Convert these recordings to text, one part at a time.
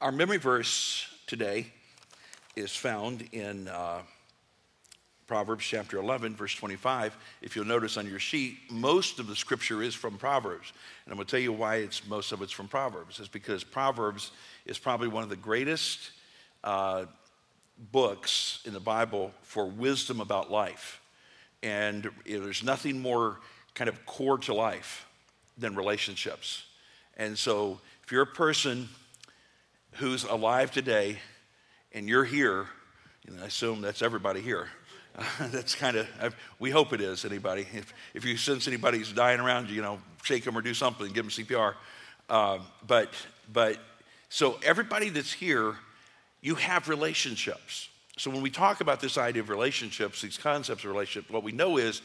Our memory verse today is found in uh, Proverbs chapter 11, verse 25. If you'll notice on your sheet, most of the scripture is from Proverbs. And I'm going to tell you why it's, most of it's from Proverbs. It's because Proverbs is probably one of the greatest uh, books in the Bible for wisdom about life. And there's nothing more kind of core to life than relationships. And so if you're a person who's alive today and you're here, and I assume that's everybody here. Uh, that's kind of, we hope it is anybody. If, if you sense anybody's dying around you, you know, shake them or do something, give them CPR. Uh, but, but, so everybody that's here, you have relationships. So when we talk about this idea of relationships, these concepts of relationships, what we know is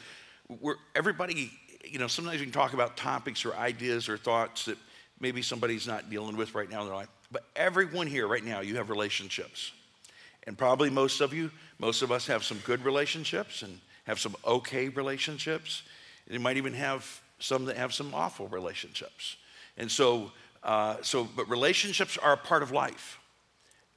we're, everybody, you know, sometimes you can talk about topics or ideas or thoughts that maybe somebody's not dealing with right now in their life. But everyone here right now, you have relationships. And probably most of you, most of us have some good relationships and have some okay relationships. And you might even have some that have some awful relationships. And so, uh, so but relationships are a part of life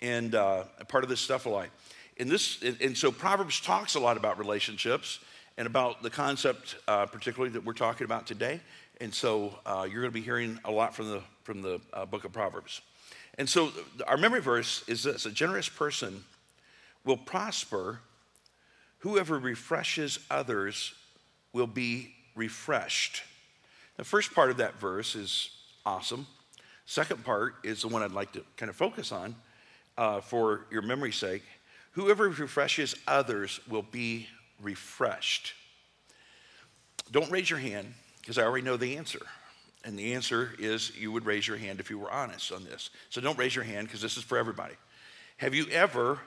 and uh, a part of this stuff of life. And, this, and so Proverbs talks a lot about relationships and about the concept, uh, particularly that we're talking about today. And so uh, you're going to be hearing a lot from the, from the uh, book of Proverbs. And so our memory verse is this a generous person will prosper. Whoever refreshes others will be refreshed. The first part of that verse is awesome. Second part is the one I'd like to kind of focus on uh, for your memory's sake. Whoever refreshes others will be refreshed. Don't raise your hand because I already know the answer. And the answer is you would raise your hand if you were honest on this. So don't raise your hand because this is for everybody. Have you ever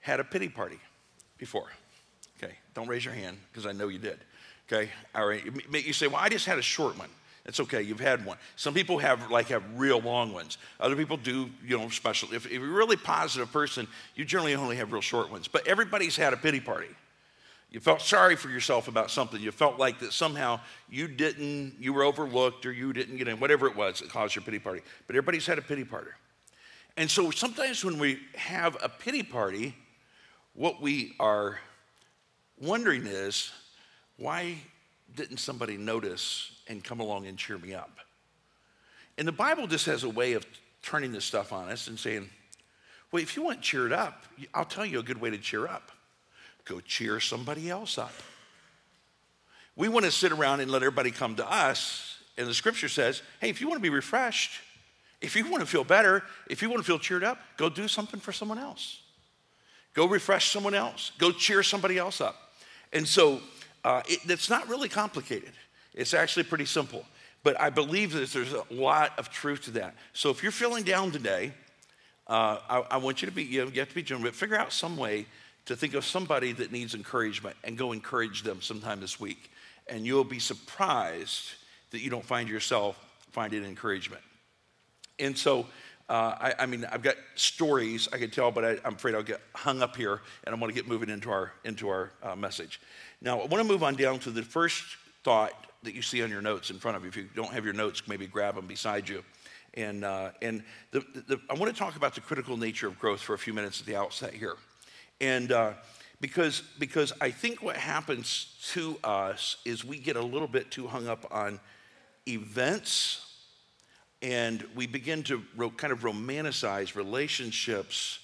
had a pity party before? Okay, don't raise your hand because I know you did. Okay, all right. You say, well, I just had a short one. It's okay, you've had one. Some people have like have real long ones. Other people do, you know, special. If, if you're a really positive person, you generally only have real short ones. But everybody's had a pity party. You felt sorry for yourself about something. You felt like that somehow you didn't, you were overlooked or you didn't get in, whatever it was that caused your pity party. But everybody's had a pity party. And so sometimes when we have a pity party, what we are wondering is, why didn't somebody notice and come along and cheer me up? And the Bible just has a way of turning this stuff on us and saying, well, if you want cheered up, I'll tell you a good way to cheer up go cheer somebody else up. We want to sit around and let everybody come to us. And the scripture says, hey, if you want to be refreshed, if you want to feel better, if you want to feel cheered up, go do something for someone else. Go refresh someone else. Go cheer somebody else up. And so uh, it, it's not really complicated. It's actually pretty simple. But I believe that there's a lot of truth to that. So if you're feeling down today, uh, I, I, want you to be, you, know, you have to be genuine, but figure out some way to think of somebody that needs encouragement and go encourage them sometime this week. And you'll be surprised that you don't find yourself finding encouragement. And so, uh, I, I, mean, I've got stories I could tell, but I, am afraid I'll get hung up here, and I want to get moving into our into our uh, message. Now, I want to move on down to the first thought that you see on your notes in front of you. If you don't have your notes, maybe grab them beside you. And uh, and the, the, I want to talk about the critical nature of growth for a few minutes at the outset here. And uh, because, because I think what happens to us is we get a little bit too hung up on events and we begin to ro- kind of romanticize relationships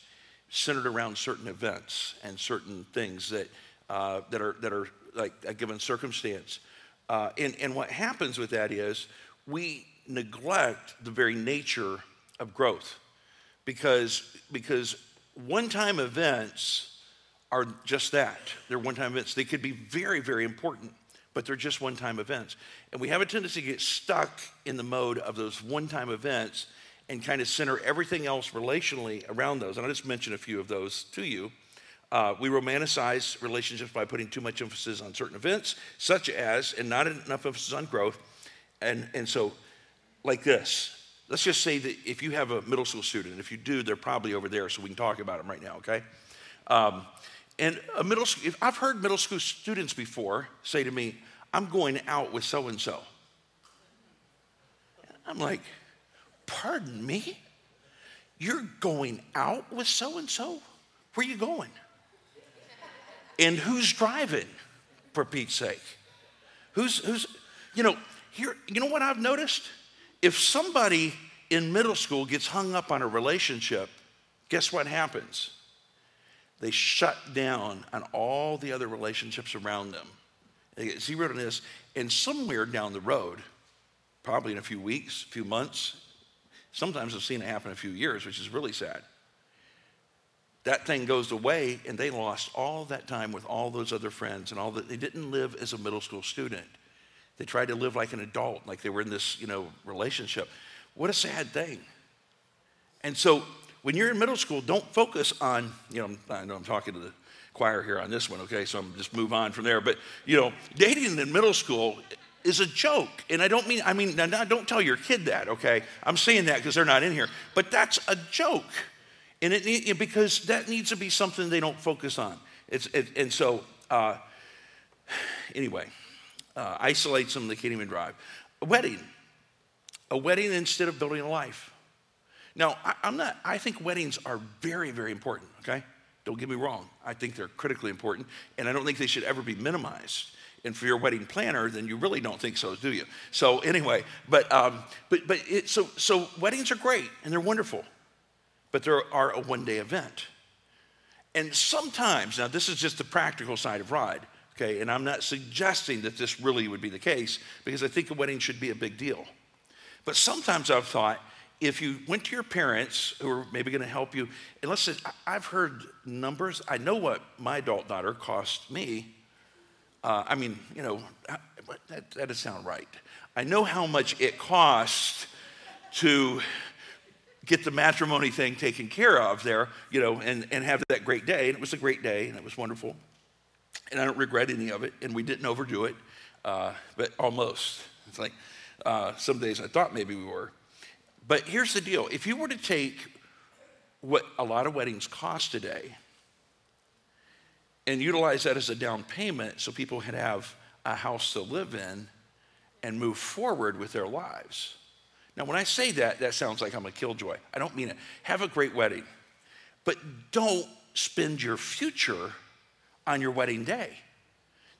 centered around certain events and certain things that, uh, that, are, that are like a given circumstance. Uh, and, and what happens with that is we neglect the very nature of growth because, because one time events are just that. They're one time events. They could be very, very important, but they're just one time events. And we have a tendency to get stuck in the mode of those one time events and kind of center everything else relationally around those. And I'll just mention a few of those to you. Uh, we romanticize relationships by putting too much emphasis on certain events, such as, and not enough emphasis on growth. And, and so, like this Let's just say that if you have a middle school student, if you do, they're probably over there, so we can talk about them right now, okay? Um, and a middle school, if I've heard middle school students before say to me, I'm going out with so and so. I'm like, pardon me? You're going out with so and so? Where are you going? And who's driving, for Pete's sake? Who's, who's, you know, here, you know what I've noticed? If somebody in middle school gets hung up on a relationship, guess what happens? They shut down on all the other relationships around them. They get zeroed on this, and somewhere down the road, probably in a few weeks, a few months, sometimes I've seen it happen in a few years, which is really sad. That thing goes away, and they lost all that time with all those other friends and all that. They didn't live as a middle school student. They tried to live like an adult, like they were in this, you know, relationship. What a sad thing. And so when you're in middle school, don't focus on, you know, I know I'm talking to the choir here on this one, okay, so I'm just move on from there. But, you know, dating in middle school is a joke. And I don't mean, I mean, now, don't tell your kid that, okay? I'm saying that because they're not in here. But that's a joke. And it, because that needs to be something they don't focus on. It's, it, and so, uh, anyway, uh, isolates them, they can't even drive. A wedding. A wedding instead of building a life. Now, I, I'm not, I think weddings are very, very important, okay? Don't get me wrong. I think they're critically important, and I don't think they should ever be minimized. And for your wedding planner, then you really don't think so, do you? So anyway, but um, but but it, so so weddings are great and they're wonderful, but they are a one-day event. And sometimes, now this is just the practical side of RIDE, okay? And I'm not suggesting that this really would be the case because I think a wedding should be a big deal. But sometimes I've thought if you went to your parents who are maybe going to help you, and let's say I've heard numbers. I know what my adult daughter cost me. Uh, I mean, you know, that, that doesn't sound right. I know how much it costs to get the matrimony thing taken care of there, you know, and, and have that great day. And it was a great day, and it was wonderful. And I don't regret any of it, and we didn't overdo it, uh, but almost. It's like uh, some days I thought maybe we were. But here's the deal if you were to take what a lot of weddings cost today and utilize that as a down payment so people can have a house to live in and move forward with their lives. Now, when I say that, that sounds like I'm a killjoy. I don't mean it. Have a great wedding, but don't spend your future on your wedding day.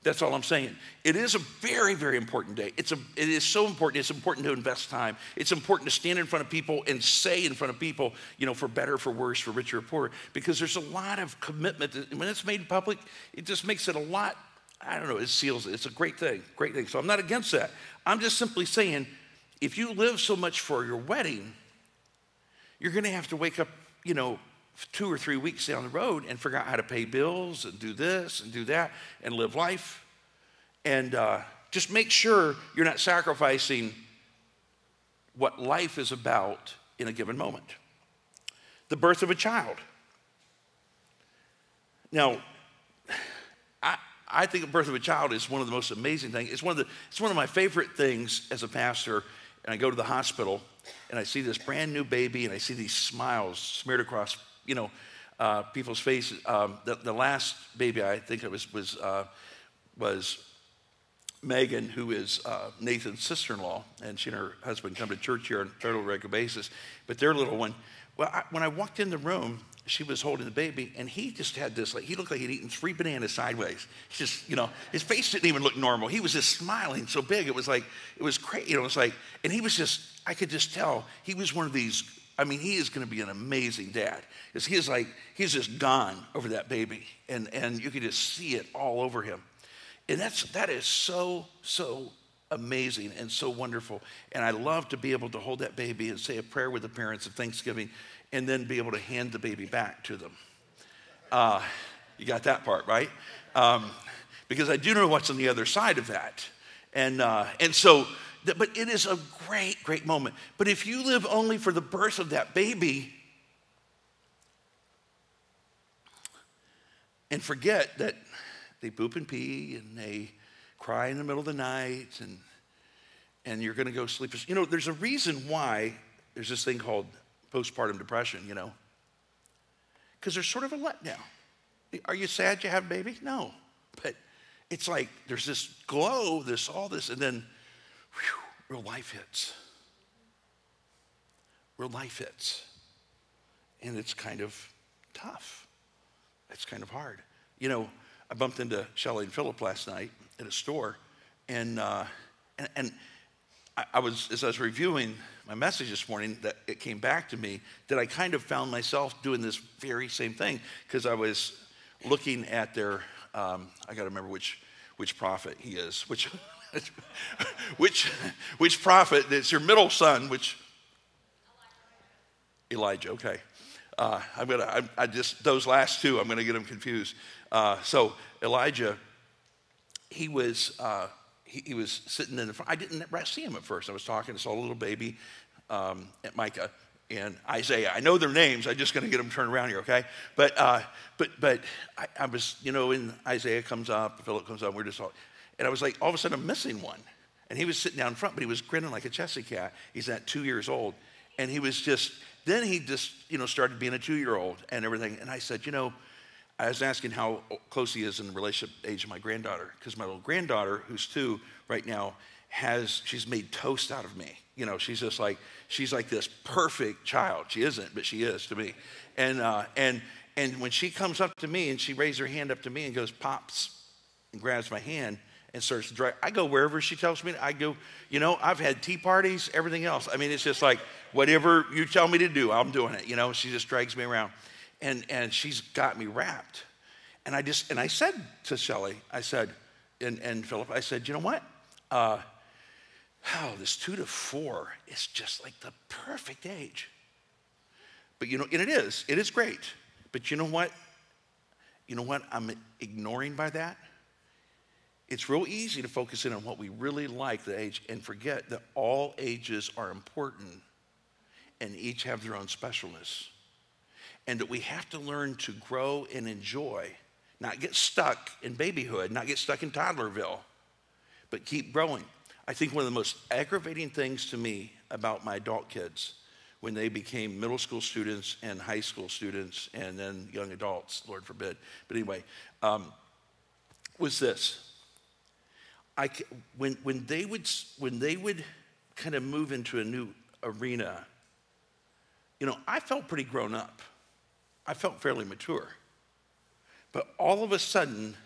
That's all I'm saying. It is a very, very important day. It's a, it is so important. It's important to invest time. It's important to stand in front of people and say in front of people, you know, for better, for worse, for richer, or poorer, because there's a lot of commitment. That, when it's made public, it just makes it a lot, I don't know, it seals it. It's a great thing, great thing. So I'm not against that. I'm just simply saying, if you live so much for your wedding, you're going to have to wake up, you know, two or three weeks down the road and figure out how to pay bills and do this and do that and live life. And uh, just make sure you're not sacrificing what life is about in a given moment. The birth of a child. Now, I, I think the birth of a child is one of the most amazing things. It's one of, the, it's one of my favorite things as a pastor. And I go to the hospital and I see this brand new baby and I see these smiles smeared across you know, uh, people's faces. Um, the, the, last baby I think it was was uh, was Megan, who is uh, Nathan's sister-in-law, and she and her husband come to church here on a fairly regular basis. But their little one, well, I, when I walked in the room, she was holding the baby, and he just had this like he looked like he'd eaten three bananas sideways. He's just, you know, his face didn't even look normal. He was just smiling so big. It was like it was crazy. You know, it was like, and he was just, I could just tell he was one of these I mean, he is going to be an amazing dad. Because he's like, he's just gone over that baby. And, and you can just see it all over him. And that's, that is so, so amazing and so wonderful. And I love to be able to hold that baby and say a prayer with the parents of Thanksgiving and then be able to hand the baby back to them. Uh, you got that part, right? Um, because I do know what's on the other side of that. And, uh, and so but it is a great, great moment. But if you live only for the birth of that baby and forget that they poop and pee and they cry in the middle of the night and, and you're going to go sleep, you know, there's a reason why there's this thing called postpartum depression, you know, because there's sort of a letdown. Are you sad you have a baby? No. But it's like there's this glow, this all this, and then whew, real life hits. Real life hits. And it's kind of tough. It's kind of hard. You know, I bumped into Shelley and Philip last night at a store, and, uh, and, and I, I was, as I was reviewing my message this morning, that it came back to me that I kind of found myself doing this very same thing because I was looking at their, um, I got to remember which, which prophet he is, which, which, which prophet, it's your middle son, which, Elijah, okay. Uh, I'm gonna, I, I, just, those last two, I'm gonna get them confused. Uh, so Elijah, he was, uh, he, he, was sitting in the front. I didn't see him at first. I was talking, I saw a little baby um, Micah and Isaiah. I know their names. I'm just going to get them turned around here, okay? But, uh, but, but I, I, was, you know, when Isaiah comes up, Philip comes up, we're just all, and I was like, all of a sudden I'm missing one. And he was sitting down in front, but he was grinning like a Chessy cat. He's at two years old. And he was just, then he just, you know, started being a two year old and everything. And I said, you know, I was asking how close he is in relationship age of my granddaughter, because my little granddaughter, who's two right now, has she's made toast out of me. You know, she's just like she's like this perfect child. She isn't, but she is to me. And uh, and and when she comes up to me and she raises her hand up to me and goes pops and grabs my hand and starts to drag, I go wherever she tells me. I go. You know, I've had tea parties, everything else. I mean, it's just like whatever you tell me to do, I'm doing it. You know, she just drags me around and, and she's got me wrapped. And I just, and I said to Shelly, I said, and, and Philip, I said, you know what? Uh, oh, this two to four is just like the perfect age. But you know, and it is, it is great. But you know what? You know what I'm ignoring by that? It's real easy to focus in on what we really like the age and forget that all ages are important and each have their own specialness and that we have to learn to grow and enjoy, not get stuck in babyhood, not get stuck in toddlerville, but keep growing. I think one of the most aggravating things to me about my adult kids when they became middle school students and high school students and then young adults, Lord forbid. But anyway, um, was this. I, when, when, they would, when they would kind of move into a new arena, you know, I felt pretty grown up. I felt fairly mature. But all of a sudden,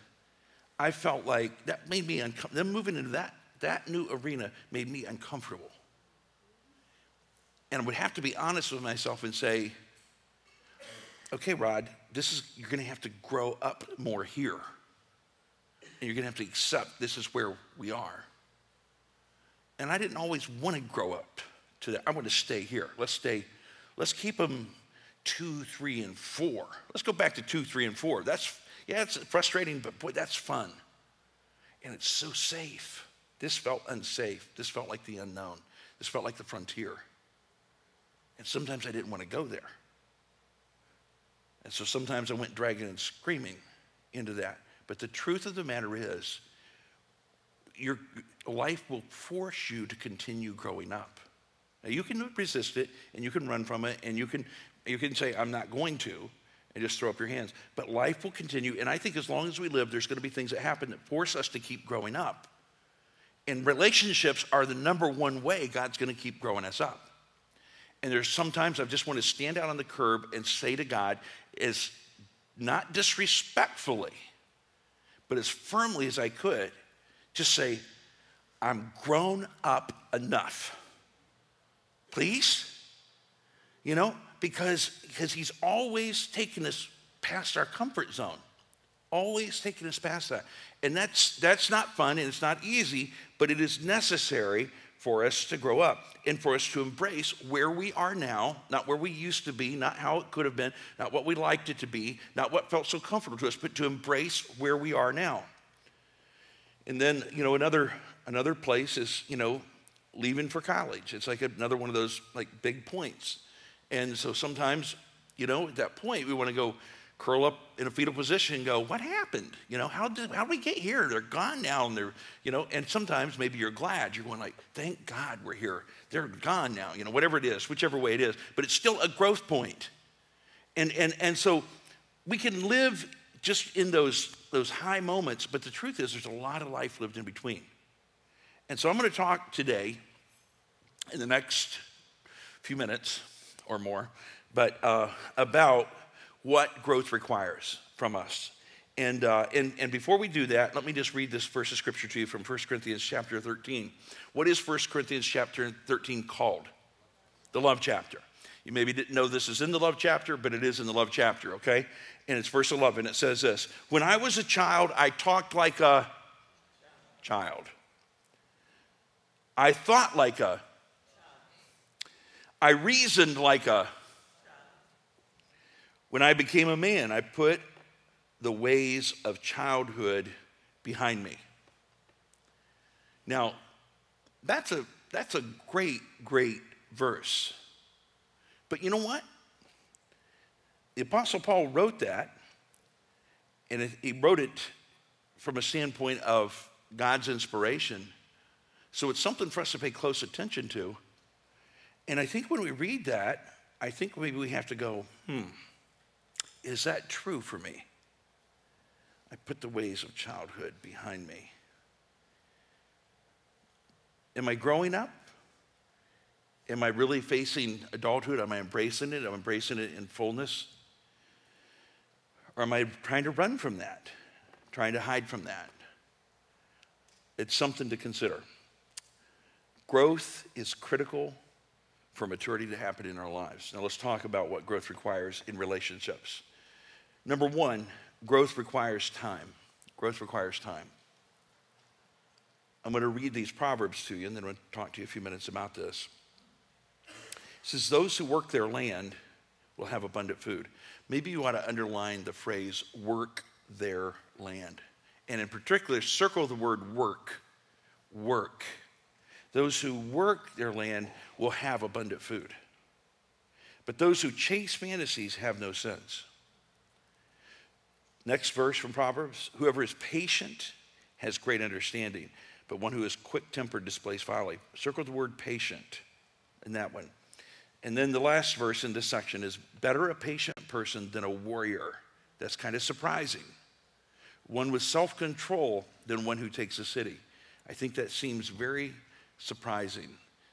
I felt like that made me uncomfortable. Them moving into that, that new arena made me uncomfortable. And I would have to be honest with myself and say, okay, Rod, this is, you're going to have to grow up more here. And you're going to have to accept this is where we are. And I didn't always want to grow up to that. I want to stay here. Let's stay, let's keep them two, three, and four. Let's go back to two, three, and four. That's, yeah, it's frustrating, but boy, that's fun. And it's so safe. This felt unsafe. This felt like the unknown. This felt like the frontier. And sometimes I didn't want to go there. And so sometimes I went dragging and screaming into that. But the truth of the matter is, your life will force you to continue growing up. Now, you can resist it and you can run from it and you can you can say, I'm not going to, and just throw up your hands. But life will continue. And I think as long as we live, there's going to be things that happen that force us to keep growing up. And relationships are the number one way God's going to keep growing us up. And there's sometimes I just want to stand out on the curb and say to God, as not disrespectfully, but as firmly as I could, just say, I'm grown up enough. Please? You know, because, because he's always taken us past our comfort zone. Always taking us past that. And that's, that's not fun and it's not easy, but it is necessary for us to grow up and for us to embrace where we are now, not where we used to be, not how it could have been, not what we liked it to be, not what felt so comfortable to us, but to embrace where we are now. And then, you know, another another place is, you know, leaving for college. It's like another one of those like big points. And so sometimes, you know, at that point, we want to go curl up in a fetal position and go, what happened? You know, how did, how did we get here? They're gone now and they're, you know, and sometimes maybe you're glad. You're going like, thank God we're here. They're gone now, you know, whatever it is, whichever way it is. But it's still a growth point. And, and, and so we can live just in those, those high moments, but the truth is there's a lot of life lived in between. And so I'm going to talk today in the next few minutes or more but uh, about what growth requires from us. And, uh, and, and before we do that, let me just read this verse of scripture to you from 1 Corinthians chapter 13. What is 1 Corinthians chapter 13 called? The love chapter. You maybe didn't know this is in the love chapter, but it is in the love chapter, okay? And it's verse 11. It says this When I was a child, I talked like a child. I thought like a. I reasoned like a. When I became a man, I put the ways of childhood behind me. Now, that's a, that's a great, great verse. But you know what? The Apostle Paul wrote that, and he wrote it from a standpoint of God's inspiration. So it's something for us to pay close attention to. And I think when we read that, I think maybe we have to go, hmm, is that true for me? I put the ways of childhood behind me. Am I growing up? Am I really facing adulthood? Am I embracing it? Am I embracing it in fullness? Or am I trying to run from that? Trying to hide from that? It's something to consider. Growth is critical for maturity to happen in our lives. Now, let's talk about what growth requires in relationships. Number one, growth requires time. Growth requires time. I'm going to read these proverbs to you, and then I'm going to talk to you a few minutes about this. It says, Those who work their land will have abundant food. Maybe you ought to underline the phrase work their land. And in particular, circle the word work. Work. Those who work their land will have abundant food. But those who chase fantasies have no sense. Next verse from Proverbs Whoever is patient has great understanding, but one who is quick tempered displays folly. Circle the word patient in that one. And then the last verse in this section is better a patient person than a warrior. That's kind of surprising. One with self control than one who takes a city. I think that seems very surprising.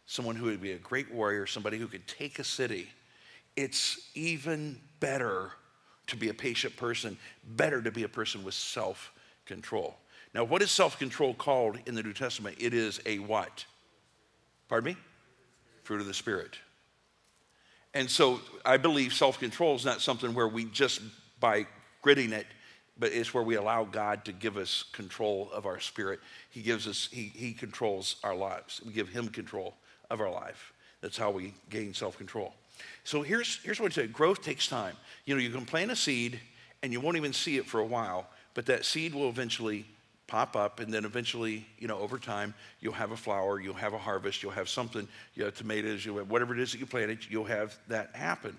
Someone who would be a great warrior, somebody who could take a city. It's even better to be a patient person, better to be a person with self control. Now, what is self control called in the New Testament? It is a what? Pardon me? Fruit of the Spirit. And so I believe self control is not something where we just by gritting it, but it's where we allow God to give us control of our spirit. He gives us, He, he controls our lives. We give Him control of our life. That's how we gain self control. So here's, here's what I say growth takes time. You know, you can plant a seed and you won't even see it for a while, but that seed will eventually pop up and then eventually you know over time you'll have a flower you'll have a harvest you'll have something you have tomatoes you'll have whatever it is that you planted you'll have that happen.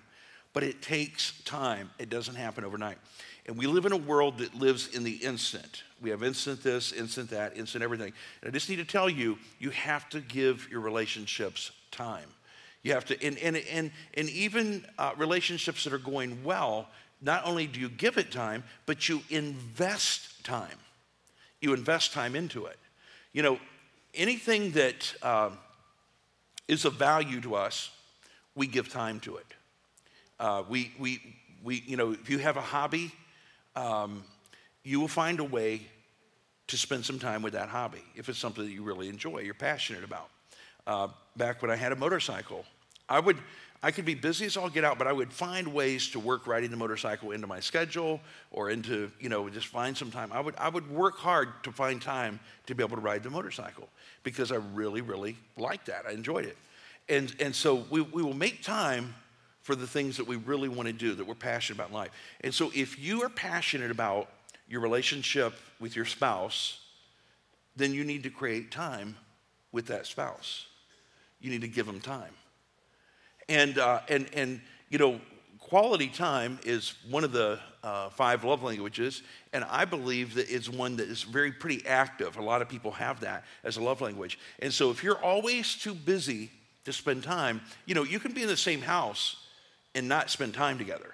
But it takes time. It doesn't happen overnight. And we live in a world that lives in the instant. We have instant this instant that instant everything. And i just need to tell you you have to give your relationships time you have to, and, and, and, and even uh, relationships that are going well, not only do you give it time, but you invest time. You invest time into it. You know, anything that uh, is of value to us, we give time to it. Uh, we, we, we, you know, if you have a hobby, um, you will find a way to spend some time with that hobby if it's something that you really enjoy, you're passionate about. Uh, back when I had a motorcycle, I would, I could be busy as all get out, but I would find ways to work riding the motorcycle into my schedule or into, you know, just find some time. I would, I would work hard to find time to be able to ride the motorcycle because I really, really liked that. I enjoyed it. And, and so we, we will make time for the things that we really want to do, that we're passionate about in life. And so if you are passionate about your relationship with your spouse, then you need to create time with that spouse. You need to give them time. And, uh, and, and you know, quality time is one of the uh, five love languages, and I believe that it's one that is very pretty active. A lot of people have that as a love language. And so if you're always too busy to spend time, you know, you can be in the same house and not spend time together.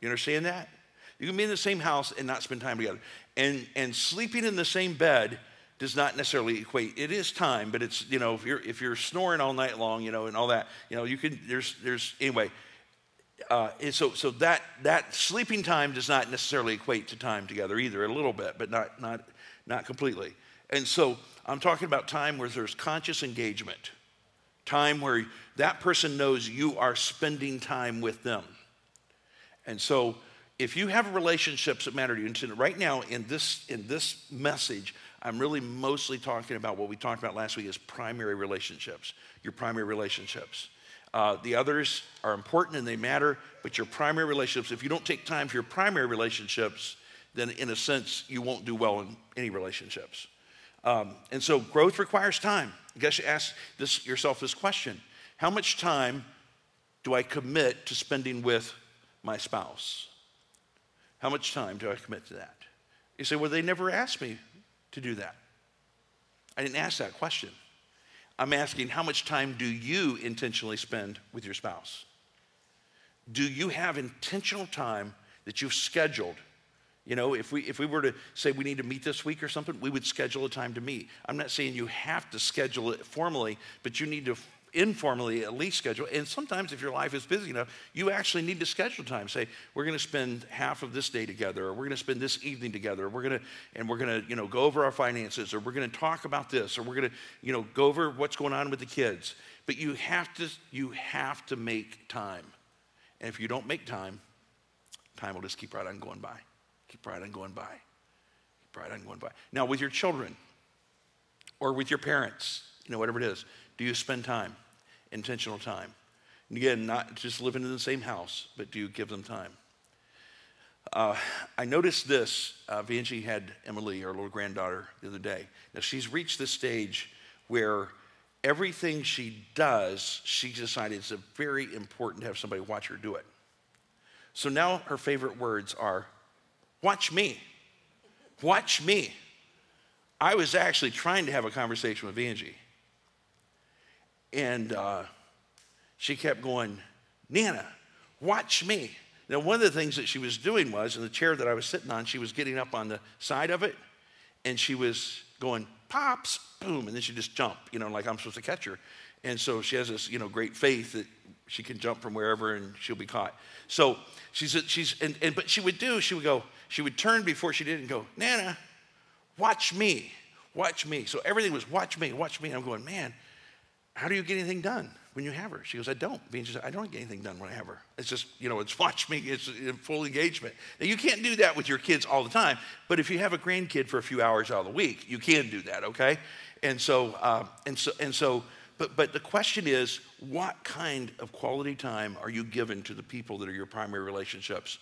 You understand that? You can be in the same house and not spend time together. And, and sleeping in the same bed does not necessarily equate. It is time, but it's, you know, if you're, if you're snoring all night long, you know, and all that, you know, you can, there's, there's, anyway, uh, so, so that, that sleeping time does not necessarily equate to time together either, a little bit, but not, not, not completely. And so I'm talking about time where there's conscious engagement, time where that person knows you are spending time with them. And so if you have relationships that matter to you, and right now in this, in this message, I'm really mostly talking about what we talked about last week is primary relationships, your primary relationships. Uh, the others are important and they matter, but your primary relationships, if you don't take time for your primary relationships, then in a sense, you won't do well in any relationships. Um, and so growth requires time. I guess you ask this, yourself this question How much time do I commit to spending with my spouse? How much time do I commit to that? You say, Well, they never asked me to do that. I didn't ask that question. I'm asking, how much time do you intentionally spend with your spouse? Do you have intentional time that you've scheduled? You know, if we, if we were to say we need to meet this week or something, we would schedule a time to meet. I'm not saying you have to schedule it formally, but you need to informally at least schedule. And sometimes, if your life is busy enough, you actually need to schedule time. Say, we're going to spend half of this day together, or we're going to spend this evening together, or we're going to, and we're going to, you know, go over our finances, or we're going to talk about this, or we're going to, you know, go over what's going on with the kids. But you have to, you have to make time. And if you don't make time, time will just keep right on going by. Keep right on going by. Keep right on going by. Now, with your children, or with your parents, you know, whatever it is, do you spend time, intentional time? And again, not just living in the same house, but do you give them time? Uh, I noticed this. Uh, Vanjie had Emily, our little granddaughter, the other day. Now, she's reached this stage where everything she does, she decided it's very important to have somebody watch her do it. So now her favorite words are, Watch me. Watch me. I was actually trying to have a conversation with Vanjie. And uh, she kept going, Nana, watch me. Now, one of the things that she was doing was, in the chair that I was sitting on, she was getting up on the side of it and she was going, pops, boom, and then she just jump, you know, like I'm supposed to catch her. And so she has this, you know, great faith that she can jump from wherever and she'll be caught. So she's, she's and, and but she would do, she would go, she would turn before she did and go, Nana, watch me, watch me. So everything was watch me, watch me. And I'm going, man, how do you get anything done when you have her? She goes, I don't. Being says, I don't get anything done when I have her. It's just, you know, it's watch me, it's full engagement. Now, you can't do that with your kids all the time, but if you have a grandkid for a few hours out of the week, you can do that, okay? And so, uh, and so, and so, but, but the question is, what kind of quality time are you given to the people that are your primary relationships?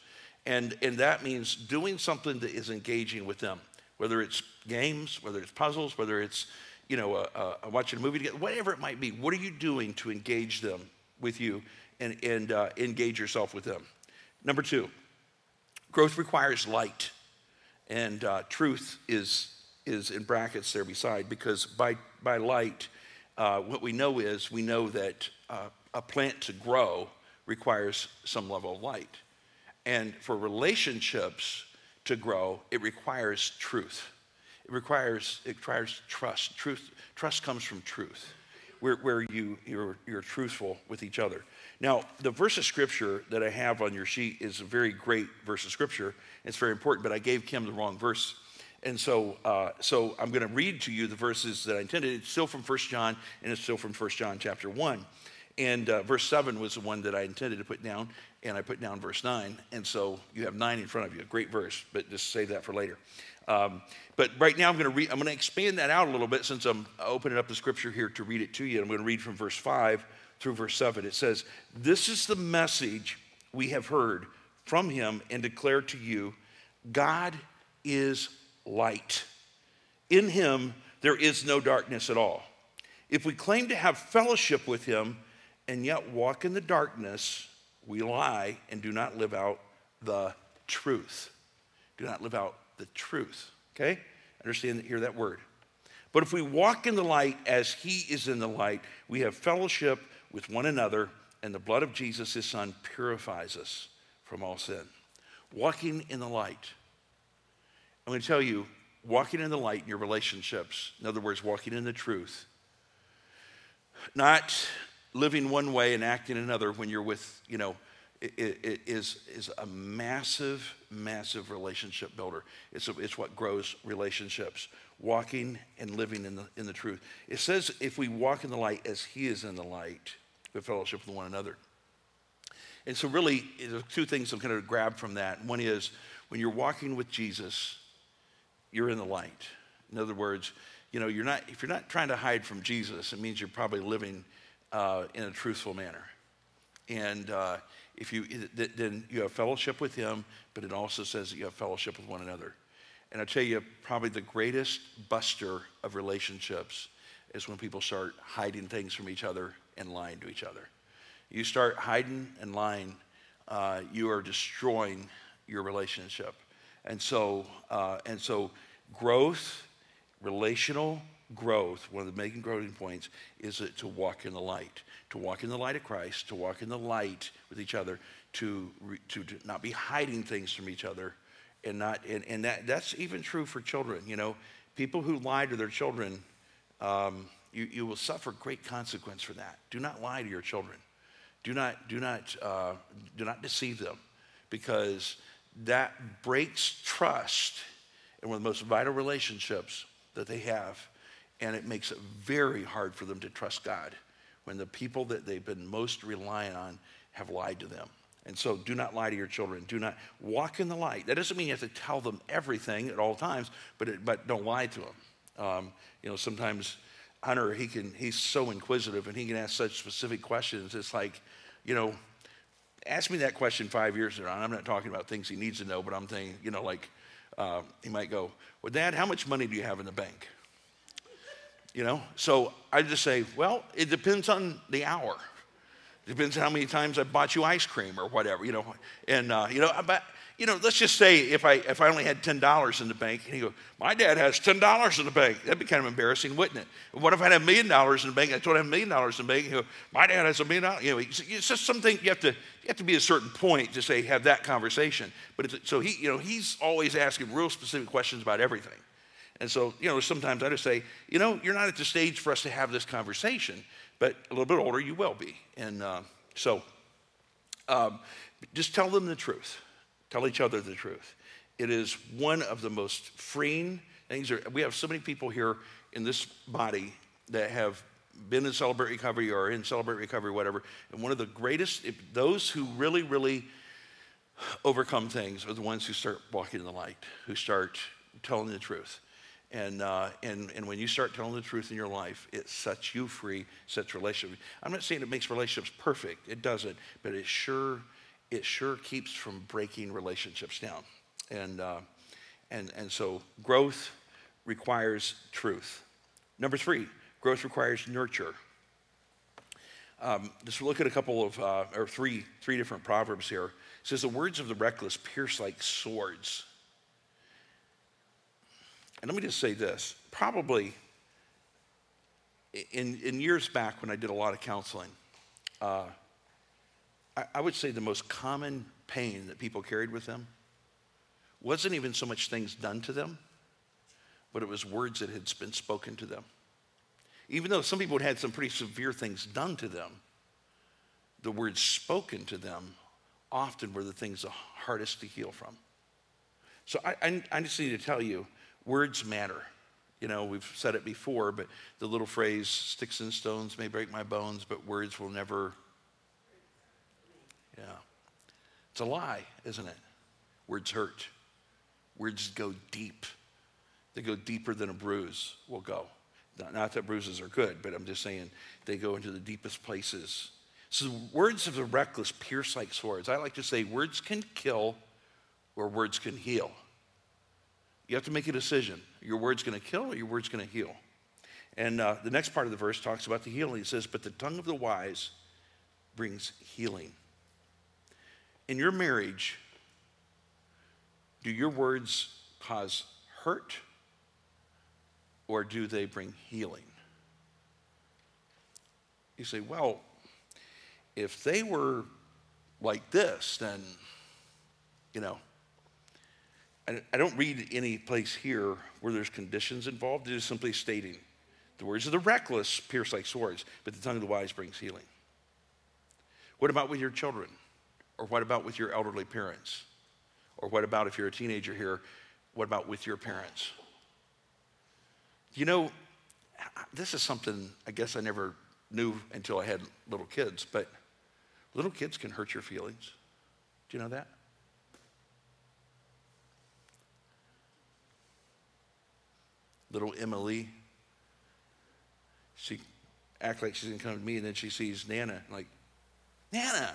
And, and that means doing something that is engaging with them, whether it's games, whether it's puzzles, whether it's you know, uh, uh, watching a movie together, whatever it might be. What are you doing to engage them with you and, and uh, engage yourself with them? Number two, growth requires light. And uh, truth is, is in brackets there beside because by, by light, uh, what we know is we know that uh, a plant to grow requires some level of light. And for relationships to grow, it requires truth. It requires, it requires trust. Truth, trust comes from truth, where, where you, you're, you're truthful with each other. Now, the verse of scripture that I have on your sheet is a very great verse of scripture. It's very important, but I gave Kim the wrong verse. And so, uh, so I'm going to read to you the verses that I intended. It's still from 1 John, and it's still from 1 John chapter 1. And uh, verse 7 was the one that I intended to put down, and I put down verse 9. And so you have 9 in front of you. A great verse, but just save that for later. Um, but right now I'm going to read, I'm going to expand that out a little bit since I'm opening up the scripture here to read it to you. I'm going to read from verse 5 through verse 7. It says, This is the message we have heard from him and declare to you God is light. In him there is no darkness at all. If we claim to have fellowship with him and yet walk in the darkness, we lie and do not live out the truth. Do not live out the truth. Okay? Understand, hear that word. But if we walk in the light as he is in the light, we have fellowship with one another, and the blood of Jesus, his son, purifies us from all sin. Walking in the light. I'm going to tell you, walking in the light in your relationships, in other words, walking in the truth, not living one way and acting another when you're with, you know, is, is a massive, massive relationship builder. It's, a, it's what grows relationships, walking and living in the, in the truth. It says if we walk in the light as he is in the light, we fellowship with one another. And so, really, there's two things I'm going to grab from that. One is when you're walking with Jesus, you're in the light. In other words, you know, you're not, if you're not trying to hide from Jesus, it means you're probably living uh, in a truthful manner. And uh, if you, then you have fellowship with him, but it also says that you have fellowship with one another. And I tell you, probably the greatest buster of relationships is when people start hiding things from each other and lying to each other. You start hiding and lying, uh, you are destroying your relationship. And so, uh, and so growth, relational growth, one of the main growing points is to walk in the light, to walk in the light of Christ, to walk in the light with each other, to, to, to not be hiding things from each other. And, not, and, and that, that's even true for children. You know, people who lie to their children, um, you, you will suffer great consequence for that. Do not lie to your children. Do not, do not, uh, do not deceive them because that breaks trust in one of the most vital relationships that they have. And it makes it very hard for them to trust God when the people that they've been most reliant on have lied to them. And so do not lie to your children. Do not walk in the light. That doesn't mean you have to tell them everything at all times, but, it, but don't lie to them. Um, you know, sometimes Hunter, he can, he's so inquisitive and he can ask such specific questions. It's like, you know, ask me that question five years ago. I'm not talking about things he needs to know, but I'm thinking, you know, like uh, he might go, Well, Dad, how much money do you have in the bank? You know, so I just say, Well, it depends on the hour. It depends on how many times I bought you ice cream or whatever, you know. And, uh, you know, but you know, let's just say if I, if I only had $10 in the bank, and he go, my dad has $10 in the bank. That'd be kind of embarrassing, wouldn't it? What if I had a million dollars in the bank? I told him a million dollars in the bank. He go, my dad has a million dollars. You know, it's just something you have to, you have to be at a certain point to say, have that conversation. But so he, you know, he's always asking real specific questions about everything. And so, you know, sometimes I just say, you know, you're not at the stage for us to have this conversation, but a little bit older, you will be. And uh, so, um, just tell them the truth Tell each other the truth. It is one of the most freeing things. We have so many people here in this body that have been in Celebrate Recovery or in Celebrate Recovery, whatever. And one of the greatest, those who really, really overcome things are the ones who start walking in the light, who start telling the truth. And, uh, and, and when you start telling the truth in your life, it sets you free, sets relationships. I'm not saying it makes relationships perfect, it doesn't, but it sure it sure keeps from breaking relationships down. And, uh, and, and so growth requires truth. Number three, growth requires nurture. Um, just look at a couple of, uh, or three, three different proverbs here. It says, The words of the reckless pierce like swords. And let me just say this probably in, in years back when I did a lot of counseling, uh, I would say the most common pain that people carried with them wasn't even so much things done to them, but it was words that had been spoken to them. Even though some people had had some pretty severe things done to them, the words spoken to them often were the things the hardest to heal from. So I, I, I just need to tell you, words matter. You know, we've said it before, but the little phrase, sticks and stones may break my bones, but words will never yeah. It's a lie, isn't it? Words hurt. Words go deep. They go deeper than a bruise will go. Not, not that bruises are good, but I'm just saying they go into the deepest places. So, words of the reckless pierce like swords. I like to say words can kill or words can heal. You have to make a decision. Your word's going to kill or your word's going to heal. And uh, the next part of the verse talks about the healing. It says, But the tongue of the wise brings healing. In your marriage, do your words cause hurt or do they bring healing? You say, well, if they were like this, then, you know, I don't read any place here where there's conditions involved. It is simply stating the words of the reckless pierce like swords, but the tongue of the wise brings healing. What about with your children? Or what about with your elderly parents? Or what about if you're a teenager here, what about with your parents? You know, this is something I guess I never knew until I had little kids, but little kids can hurt your feelings. Do you know that? Little Emily, she act like she's gonna come to me, and then she sees Nana, like, Nana,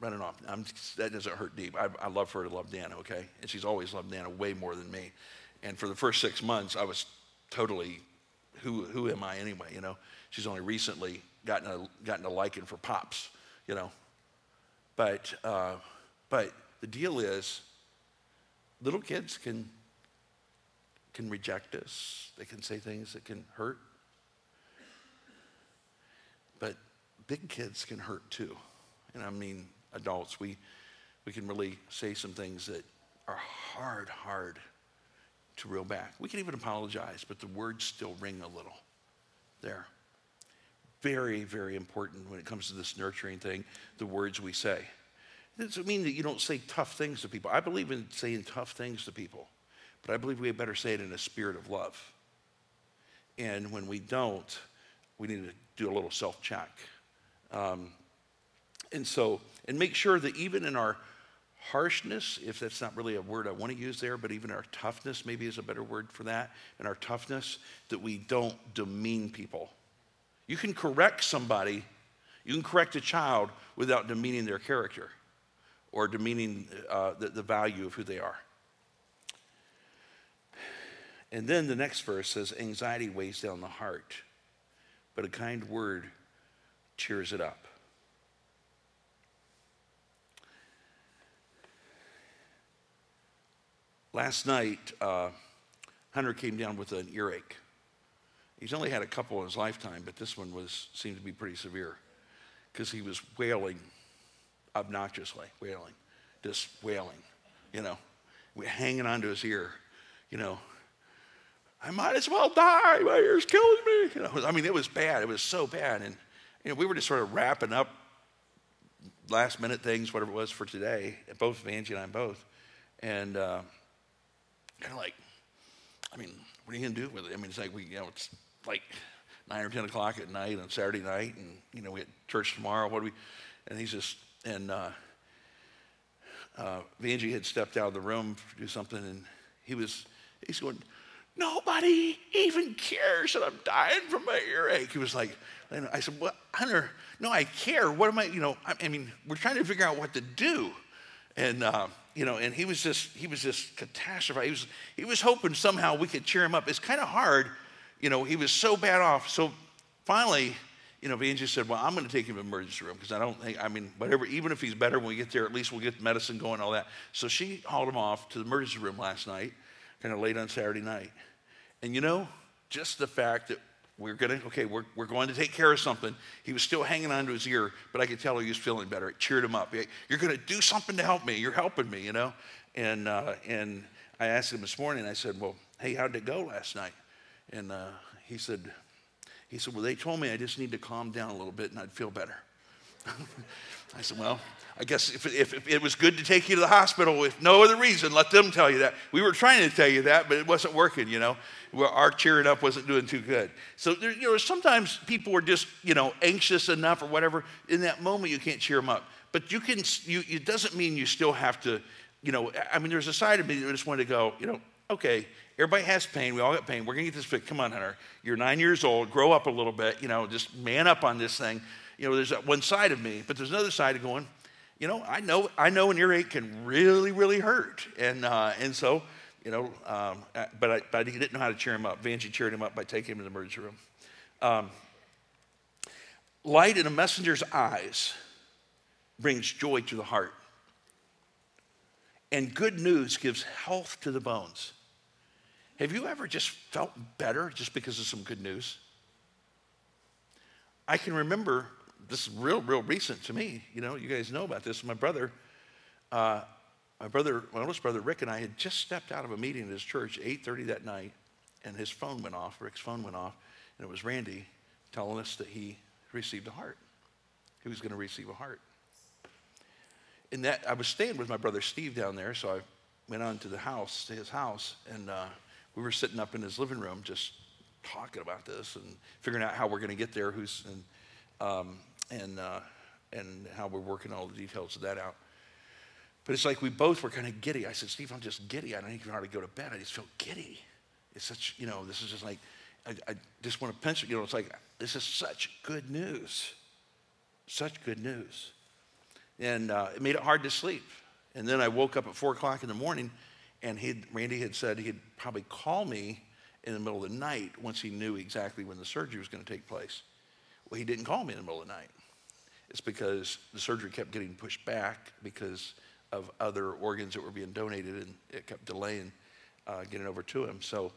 running off. I'm, that doesn't hurt deep. I, I love her to love Nana, okay? And she's always loved Nana way more than me. And for the first six months, I was totally, who, who am I anyway, you know? She's only recently gotten a, gotten a liking for pops, you know? But, uh, but the deal is, little kids can, can reject us. They can say things that can hurt. But big kids can hurt too. And I mean, adults, we, we can really say some things that are hard, hard to reel back. We can even apologize, but the words still ring a little there. Very, very important when it comes to this nurturing thing, the words we say. It doesn't mean that you don't say tough things to people. I believe in saying tough things to people, but I believe we had better say it in a spirit of love. And when we don't, we need to do a little self check. Um, and so, and make sure that even in our harshness, if that's not really a word I want to use there, but even our toughness maybe is a better word for that, and our toughness, that we don't demean people. You can correct somebody, you can correct a child without demeaning their character or demeaning uh, the, the value of who they are. And then the next verse says, Anxiety weighs down the heart, but a kind word cheers it up. Last night, uh, Hunter came down with an earache. He's only had a couple in his lifetime, but this one was seemed to be pretty severe because he was wailing obnoxiously, wailing, just wailing, you know, hanging onto his ear, you know. I might as well die. My ear's killing me. You know, I mean, it was bad. It was so bad, and you know, we were just sort of wrapping up last minute things, whatever it was for today. Both Angie and I both, and. Uh, kind of like, I mean, what are you going to do with it? I mean, it's like we, you know, it's like nine or 10 o'clock at night on Saturday night, and, you know, we had church tomorrow. What do we, and he's just, and uh, uh, Vanjie had stepped out of the room to do something, and he was, he's going, nobody even cares that I'm dying from my earache. He was like, I said, well, Hunter, no, I care. What am I, you know, I, mean, we're trying to figure out what to do. And, uh, you know, and he was just he was just catastrophized. He was he was hoping somehow we could cheer him up. It's kind of hard, you know. He was so bad off. So finally, you know, Vanjie said, "Well, I'm going to take him to the emergency room because I don't think I mean whatever. Even if he's better when we get there, at least we'll get the medicine going, all that." So she hauled him off to the emergency room last night, of late on Saturday night. And you know, just the fact that we're gonna okay we're, we're going to take care of something he was still hanging onto his ear but i could tell he was feeling better. It cheered him up. You're going to do something to help me. You're helping me you know? And uh, and i asked him this morning i said well hey how did it go last night? And uh, he said he said well they told me i just need to calm down a little bit and i'd feel better i said well I guess if, if, if, it was good to take you to the hospital, if no other reason, let them tell you that. We were trying to tell you that, but it wasn't working, you know. Our cheering up wasn't doing too good. So, there, you know, sometimes people are just, you know, anxious enough or whatever. In that moment, you can't cheer them up. But you can, you, it doesn't mean you still have to, you know, I mean, there's a side of me that just wanted to go, you know, okay, everybody has pain. We all got pain. We're going to get this fixed. Come on, Hunter. You're nine years old. Grow up a little bit. You know, just man up on this thing. You know, there's that one side of me, but there's another side of going, you know, I know, I know an earache can really, really hurt. And, uh, and so, you know, um, uh, but, I, but I didn't know how to cheer him up. Vanjie cheered him up by taking him to the emergency room. Um, light in a messenger's eyes brings joy to the heart. And good news gives health to the bones. Have you ever just felt better just because of some good news? I can remember this is real, real recent to me. You know, you guys know about this. My brother, uh, my brother, my oldest brother Rick, and I had just stepped out of a meeting at his church, 8:30 that night, and his phone went off. Rick's phone went off, and it was Randy telling us that he received a heart. He was going to receive a heart. and that I was staying with my brother Steve down there, so I went on to the house, to his house, and uh, we were sitting up in his living room just talking about this and figuring out how we're going to get there, who's and um, and uh, and how we're working all the details of that out. But it's like we both were kind of giddy. I said, Steve, I'm just giddy. I don't even hardly go to bed. I just feel giddy. It's such, you know, this is just like, I, I just want to pencil, you know, it's like, this is such good news. Such good news. And uh, it made it hard to sleep. And then I woke up at four o'clock in the morning, and he Randy had said he'd probably call me in the middle of the night once he knew exactly when the surgery was going to take place. He didn't call me in the middle of the night. It's because the surgery kept getting pushed back because of other organs that were being donated, and it kept delaying uh, getting over to him. So,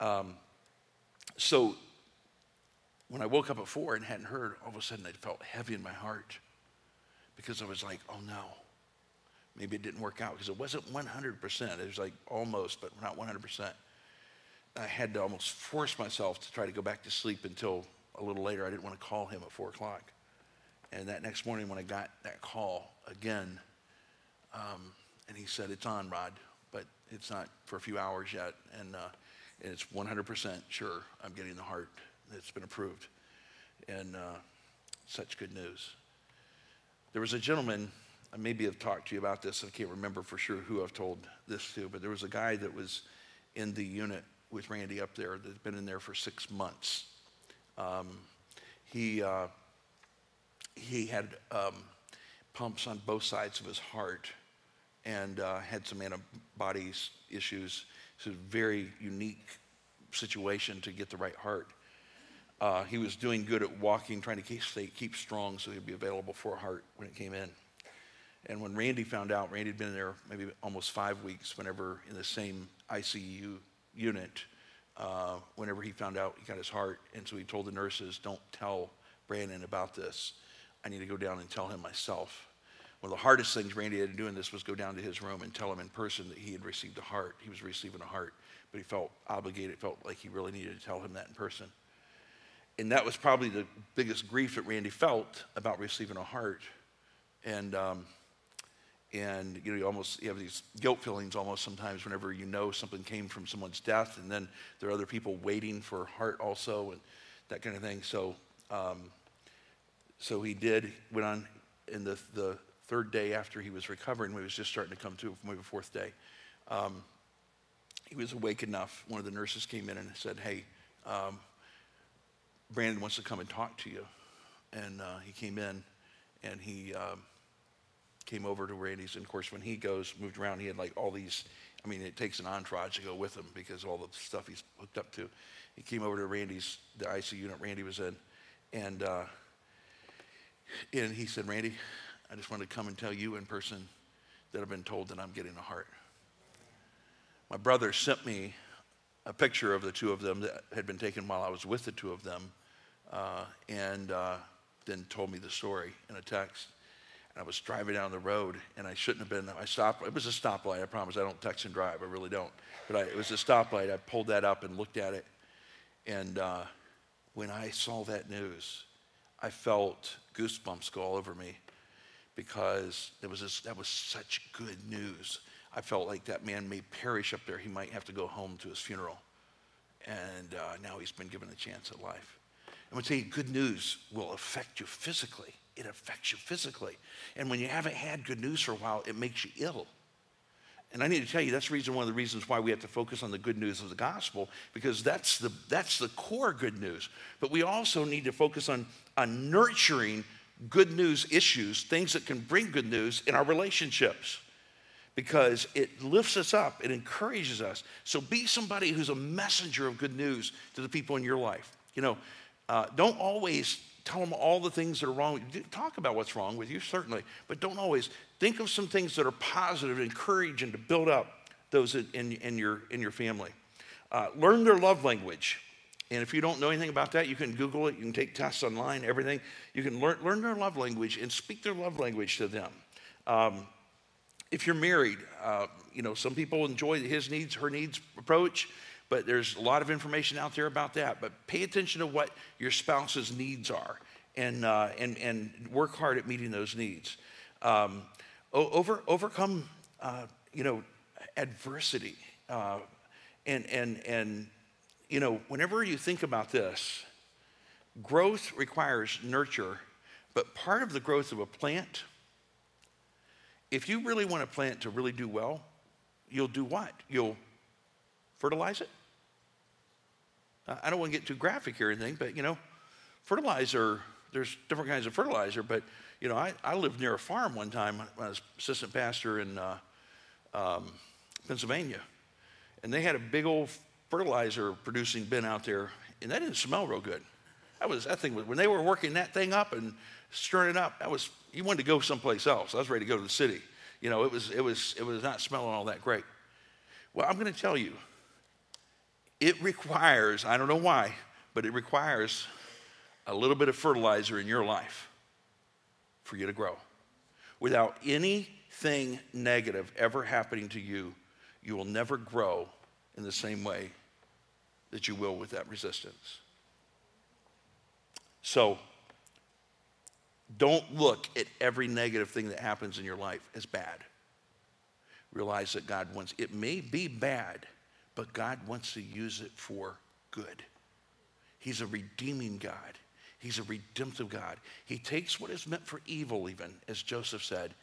um, so when I woke up at four and hadn't heard, all of a sudden I felt heavy in my heart because I was like, oh no, maybe it didn't work out because it wasn't 100%. It was like almost, but not 100%. I had to almost force myself to try to go back to sleep until a little later. I didn't want to call him at four o'clock. And that next morning, when I got that call again, um, and he said, It's on, Rod, but it's not for a few hours yet. And, uh, and it's 100% sure I'm getting the heart. It's been approved. And uh, such good news. There was a gentleman, I maybe have talked to you about this. I can't remember for sure who I've told this to, but there was a guy that was in the unit with Randy up there that's been in there for six months. Um, he, uh, he had um, pumps on both sides of his heart and uh, had some antibodies issues. It's a very unique situation to get the right heart. Uh, he was doing good at walking, trying to keep, stay, keep strong so he'd be available for a heart when it came in. And when Randy found out, Randy had been there maybe almost five weeks whenever in the same ICU unit, uh, whenever he found out he got his heart. And so he told the nurses, don't tell Brandon about this. I need to go down and tell him myself. One of the hardest things Randy had to do in this was go down to his room and tell him in person that he had received a heart. He was receiving a heart, but he felt obligated, felt like he really needed to tell him that in person. And that was probably the biggest grief that Randy felt about receiving a heart. And, um, and you know, you almost you have these guilt feelings almost sometimes whenever you know something came from someone's death, and then there are other people waiting for heart also, and that kind of thing. So, um, so he did went on in the the third day after he was recovering, he was just starting to come to, maybe the fourth day, um, he was awake enough. One of the nurses came in and said, Hey, um, Brandon wants to come and talk to you. And uh, he came in and he um, came over to Randy's. And of course, when he goes, moved around, he had like all these. I mean, it takes an entourage to go with him because all the stuff he's hooked up to. He came over to Randy's, the ICU unit Randy was in, and uh, and he said, Randy, I just wanted to come and tell you in person that I've been told that I'm getting a heart. My brother sent me a picture of the two of them that had been taken while I was with the two of them, uh, and uh, then told me the story in a text. And I was driving down the road, and I shouldn't have been. I stopped. It was a stoplight. I promise. I don't text and drive. I really don't. But I, it was a stoplight. I pulled that up and looked at it, and uh, when I saw that news, I felt goosebumps go all over me because it was this, that was such good news. I felt like that man may perish up there. He might have to go home to his funeral. And uh, now he's been given a chance at life. We tell you, good news will affect you physically. It affects you physically. And when you haven't had good news for a while, it makes you ill. And I need to tell you, that's reason, one of the reasons why we have to focus on the good news of the gospel, because that's the, that's the core good news. But we also need to focus on, on nurturing good news issues, things that can bring good news in our relationships because it lifts us up, it encourages us. So be somebody who's a messenger of good news to the people in your life. You know, uh, don't always tell them all the things that are wrong. Talk about what's wrong with you, certainly, but don't always think of some things that are positive, encourage, and to build up those in, in, your, in your family. Uh, learn their love language. And if you don't know anything about that, you can Google it, you can take tests online, everything. You can learn, learn their love language and speak their love language to them. Um, if you're married, uh, you know, some people enjoy his needs, her needs approach, but there's a lot of information out there about that. But pay attention to what your spouse's needs are and, uh, and, and work hard at meeting those needs. Um, over, overcome, uh, you know, adversity. Uh, and, and, and, you know, whenever you think about this, growth requires nurture, but part of the growth of a plant, if you really want a plant to really do well, you'll do what? You'll fertilize it. I don't want to get too graphic here or anything, but you know, fertilizer, there's different kinds of fertilizer, but you know, I, I lived near a farm one time when I was assistant pastor in uh, um, Pennsylvania, and they had a big old fertilizer producing bin out there, and that didn't smell real good. That was that thing. When they were working that thing up and stirring it up, that was you wanted to go someplace else. I was ready to go to the city. You know, it was it was it was not smelling all that great. Well, I'm going to tell you, it requires. I don't know why, but it requires a little bit of fertilizer in your life for you to grow. Without anything negative ever happening to you, you will never grow in the same way that you will with that resistance. So, don't look at every negative thing that happens in your life as bad. Realize that God wants, it may be bad, but God wants to use it for good. He's a redeeming God. He's a redemptive God. He takes what is meant for evil, even, as Joseph said,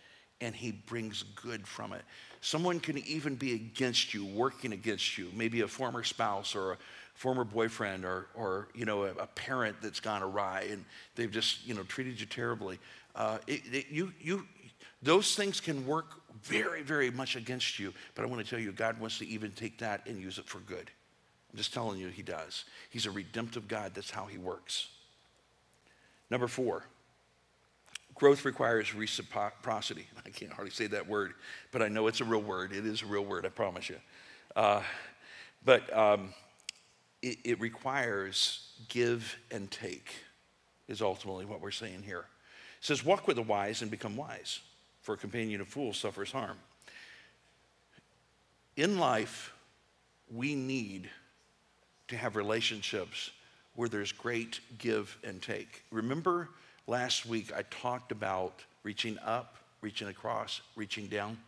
and he brings good from it. Someone can even be against you, working against you, maybe a former spouse or a former boyfriend or, or you know, a, a parent that's gone awry and they've just, you know, treated you terribly. Uh, it, it, you, you, those things can work very, very much against you, but I want to tell you, God wants to even take that and use it for good. I'm just telling you, He does. He's a redemptive God. That's how He works. Number four, growth requires reciprocity. I can't hardly say that word, but I know it's a real word. It is a real word, I promise you. Uh, but um, it, it requires give and take, is ultimately what we're saying here. It says, Walk with the wise and become wise, for a companion of fools suffers harm. In life, we need to have relationships where there's great give and take. Remember last week I talked about reaching up, reaching across, reaching down?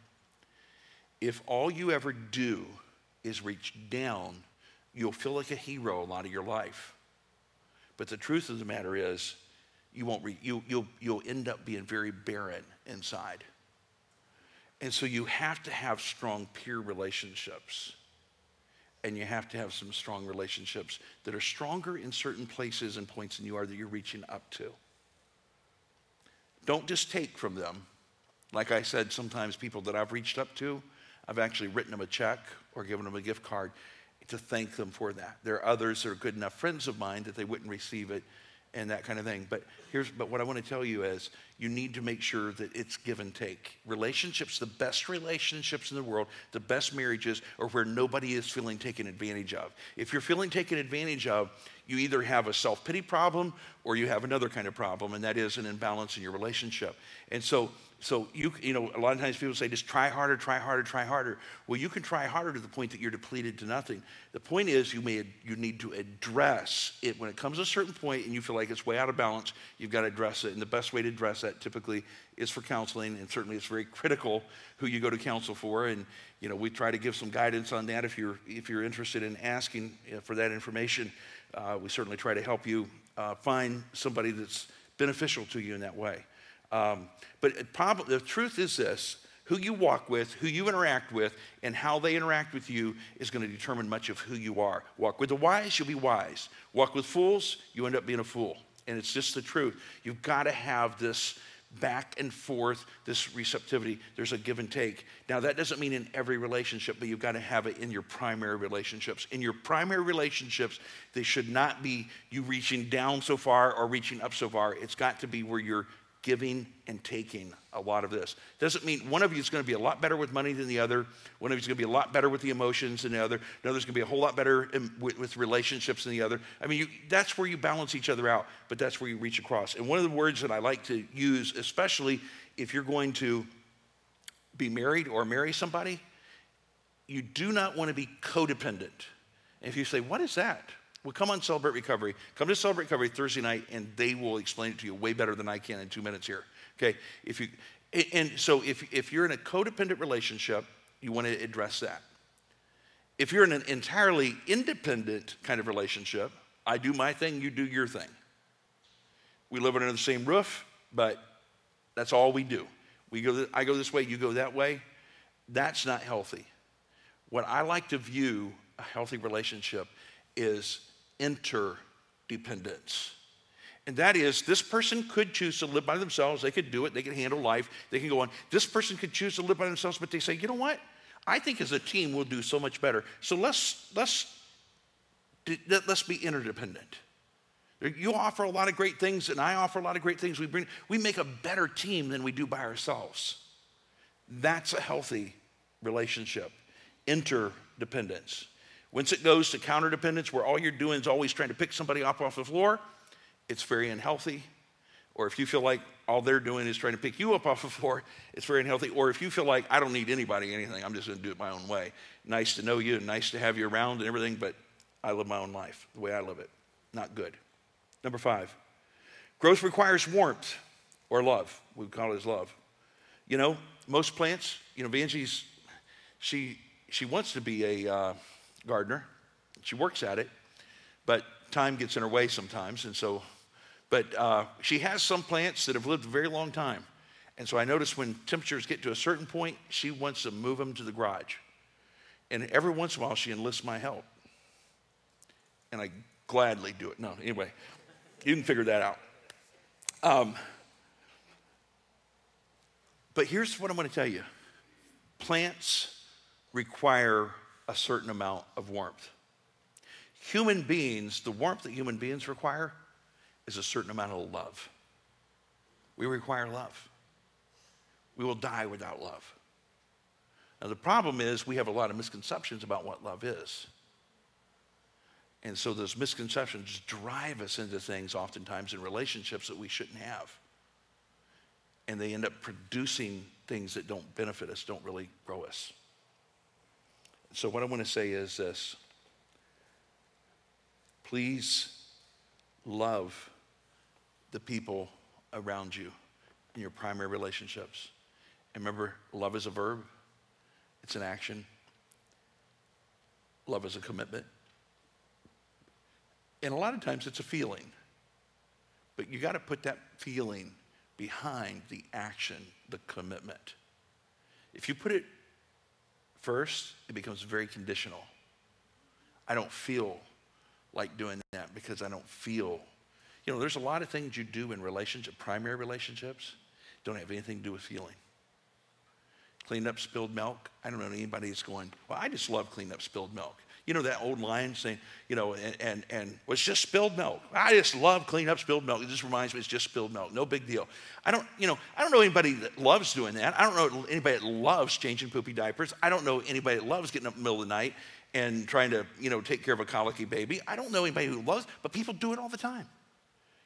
If all you ever do is reach down, you'll feel like a hero a lot of your life. But the truth of the matter is, you won't re- you, you'll, you'll end up being very barren inside. And so you have to have strong peer relationships and you have to have some strong relationships that are stronger in certain places and points than you are that you're reaching up to. Don't just take from them. Like I said, sometimes people that I've reached up to, I've actually written them a check or given them a gift card to thank them for that. There are others that are good enough friends of mine that they wouldn't receive it and that kind of thing. But here's but what I want to tell you is you need to make sure that it's give and take. Relationships, the best relationships in the world, the best marriages are where nobody is feeling taken advantage of. If you're feeling taken advantage of, you either have a self-pity problem or you have another kind of problem, and that is an imbalance in your relationship. And so so you you know a lot of times people say just try harder try harder try harder well you can try harder to the point that you're depleted to nothing the point is you may you need to address it when it comes to a certain point and you feel like it's way out of balance you've got to address it and the best way to address typically is for counseling and certainly it's very critical who you go to counsel for and you know we try to give some guidance on that if you're if you're interested in asking for that information uh, we certainly try to help you uh, find somebody that's beneficial to you in that way um, but probably, the truth is this who you walk with, who you interact with, and how they interact with you is going to determine much of who you are. Walk with the wise, you'll be wise. Walk with fools, you end up being a fool. And it's just the truth. You've got to have this back and forth, this receptivity. There's a give and take. Now, that doesn't mean in every relationship, but you've got to have it in your primary relationships. In your primary relationships, they should not be you reaching down so far or reaching up so far. It's got to be where you're giving and taking a lot of this. Doesn't mean one of you is going to be a lot better with money than the other. One of you is going to be a lot better with the emotions than the other. Another's going to be a whole lot better in, with, with, relationships than the other. I mean, you, that's where you balance each other out, but that's where you reach across. And one of the words that I like to use, especially if you're going to be married or marry somebody, you do not want to be codependent. And if you say, What is that? Well, come on, Celebrate Recovery. Come to Celebrate Recovery Thursday night, and they will explain it to you way better than I can in two minutes here. Okay? If you, And, so if, if you're in a codependent relationship, you want to address that. If you're in an entirely independent kind of relationship, I do my thing, you do your thing. We live under the same roof, but that's all we do. We go, I go this way, you go that way. That's not healthy. What I like to view a healthy relationship is interdependence. And that is, this person could choose to live by themselves. They could do it. They can handle life. They can go on. This person could choose to live by themselves, but they say, you know what? I think as a team we'll do so much better. So let's let's let's be interdependent. You offer a lot of great things, and I offer a lot of great things. We bring, we make a better team than we do by ourselves. That's a healthy relationship. Interdependence. Once it goes to counterdependence, where all you're doing is always trying to pick somebody up off the floor, it's very unhealthy. Or if you feel like all they're doing is trying to pick you up off the floor, it's very unhealthy. Or if you feel like I don't need anybody, anything, I'm just going to do it my own way. Nice to know you, and nice to have you around and everything, but I live my own life the way I live it. Not good. Number five, growth requires warmth or love. We call it as love. You know, most plants, you know, Vanjie's, she, she wants to be a uh, gardener. She works at it, but time gets in her way sometimes. And so, but uh, she has some plants that have lived a very long time. And so I notice when temperatures get to a certain point, she wants to move them to the garage. And every once in a while, she enlists my help. And I gladly do it. No, anyway, you can figure that out. Um, but here's what I'm going to tell you plants require a certain amount of warmth. Human beings, the warmth that human beings require is a certain amount of love. We require love. We will die without love. Now, the problem is we have a lot of misconceptions about what love is. And so those misconceptions drive us into things oftentimes in relationships that we shouldn't have. And they end up producing things that don't benefit us, don't really grow us. So, what I want to say is this please love the people around you in your primary relationships. And remember, love is a verb, it's an action, love is a commitment. And a lot of times it's a feeling. But you got to put that feeling behind the action, the commitment. If you put it first, it becomes very conditional. I don't feel like doing that because I don't feel. You know, there's a lot of things you do in relationship, primary relationships, don't have anything to do with feeling. Clean up spilled milk. I don't know anybody that's going, well, I just love cleaning up spilled milk. You know that old line saying, you know, and, and, and well, it's just spilled milk. I just love cleaning up spilled milk. It just reminds me it's just spilled milk. No big deal. I don't, you know, I don't know anybody that loves doing that. I don't know anybody that loves changing poopy diapers. I don't know anybody that loves getting up in the middle of the night and trying to, you know, take care of a colicky baby. I don't know anybody who loves, but people do it all the time.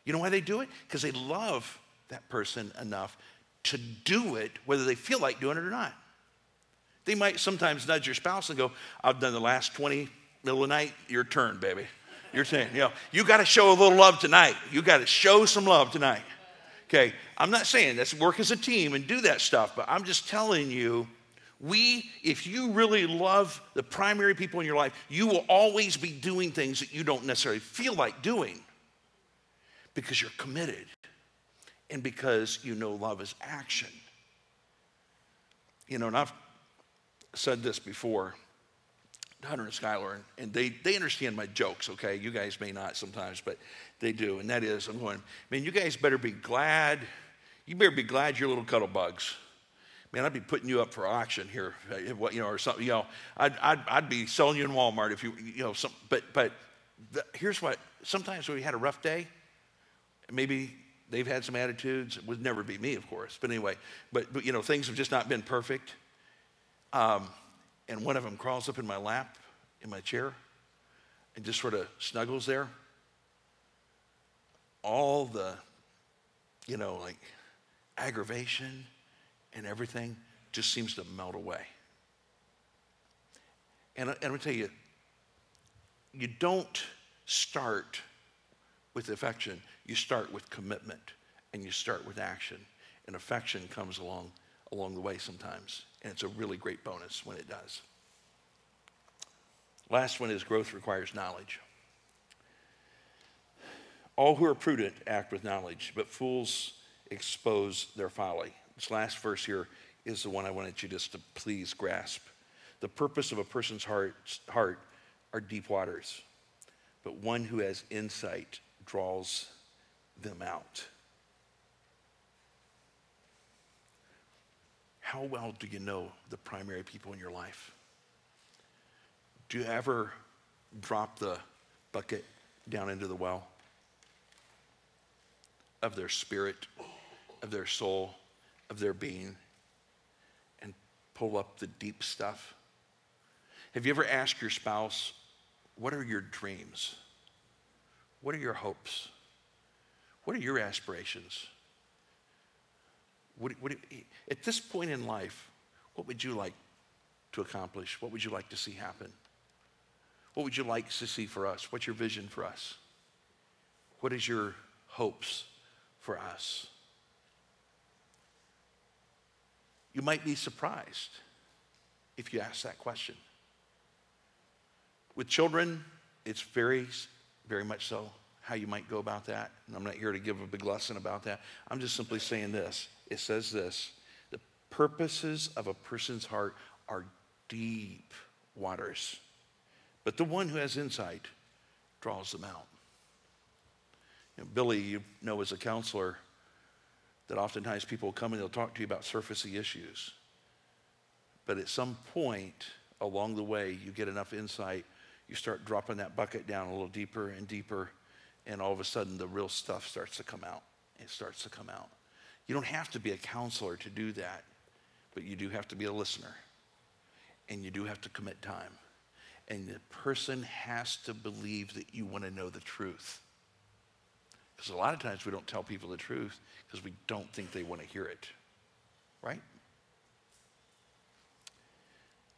You know why they do it? Because they love that person enough to do it, whether they feel like doing it or not. They might sometimes nudge your spouse and go, I've done the last 20, middle of the night, your turn, baby. You're saying, you know, you got to show a little love tonight. You got to show some love tonight. Okay, I'm not saying let's work as a team and do that stuff, but I'm just telling you, we, if you really love the primary people in your life, you will always be doing things that you don't necessarily feel like doing because you're committed and because you know love is action. You know, and I've said this before, Hunter and Skylar, and they, they understand my jokes, okay? You guys may not sometimes, but they do. And that is, I'm going, man, you guys better be glad. You better be glad you're little cuddle bugs. Man, I'd be putting you up for auction here, uh, you know, or something. You know, I'd, I'd, I'd be selling you in Walmart if you, you know, some, but, but the, here's what, sometimes when we had a rough day, maybe they've had some attitudes. It would never be me, of course. But anyway, but, but you know, things have just not been perfect. Um, and one of them crawls up in my lap in my chair and just sort of snuggles there. All the, you know, like aggravation and everything just seems to melt away. And, and I'm going to tell you, you don't start with affection, you start with commitment and you start with action. and affection comes along along the way sometimes. And it's a really great bonus when it does. Last one is growth requires knowledge. All who are prudent act with knowledge, but fools expose their folly. This last verse here is the one I wanted you just to please grasp. The purpose of a person's heart, heart are deep waters, but one who has insight draws them out. How well do you know the primary people in your life? Do you ever drop the bucket down into the well of their spirit, of their soul, of their being, and pull up the deep stuff? Have you ever asked your spouse, What are your dreams? What are your hopes? What are your aspirations? What, what, at this point in life, what would you like to accomplish? What would you like to see happen? What would you like to see for us? What's your vision for us? What is your hopes for us? You might be surprised if you ask that question. With children, it's very, very much so how you might go about that. And I'm not here to give a big lesson about that. I'm just simply saying this. It says this the purposes of a person's heart are deep waters. But the one who has insight draws them out. You know, Billy, you know, as a counselor, that oftentimes people come and they'll talk to you about surfacey issues. But at some point along the way, you get enough insight, you start dropping that bucket down a little deeper and deeper, and all of a sudden the real stuff starts to come out. It starts to come out. You don't have to be a counselor to do that, but you do have to be a listener, and you do have to commit time. And the person has to believe that you want to know the truth. Because a lot of times we don't tell people the truth because we don't think they want to hear it. Right?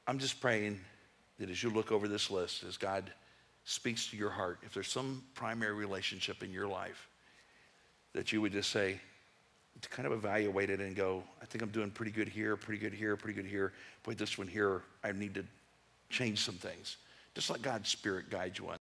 I'm just praying that as you look over this list, as God speaks to your heart, if there's some primary relationship in your life, that you would just say, to kind of evaluate it and go, I think I'm doing pretty good here, pretty good here, pretty good here. Boy, this one here, I need to change some things. Just let God's Spirit guide you on